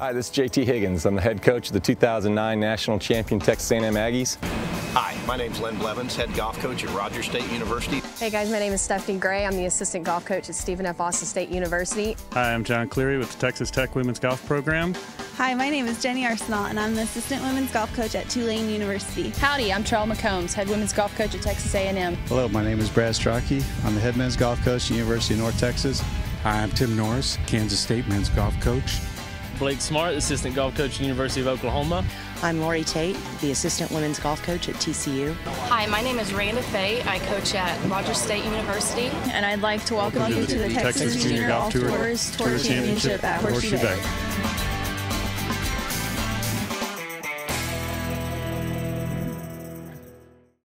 Hi, this is JT Higgins. I'm the head coach of the 2009 National Champion Texas A&M Aggies. Hi, my name is Len Blevins, head golf coach at Rogers State University. Hey guys, my name is Stephanie Gray. I'm the assistant golf coach at Stephen F. Austin State University. Hi, I'm John Cleary with the Texas Tech Women's Golf Program. Hi, my name is Jenny Arsenal, and I'm the assistant women's golf coach at Tulane University. Howdy, I'm Charles McCombs, head women's golf coach at Texas A&M. Hello, my name is Brad Stracke. I'm the head men's golf coach at University of North Texas. Hi, I'm Tim Norris, Kansas State men's golf coach. Blake Smart, assistant golf coach at University of Oklahoma. I'm Lori Tate, the assistant women's golf coach at TCU. Hi, my name is Randa Fay. I coach at Rogers State University. And I'd like to welcome, welcome you to the, the Texas, Texas Junior, Junior Golf Tour, Tours Tour, Tour Championship, Championship at Horseshoe Bay. Bay.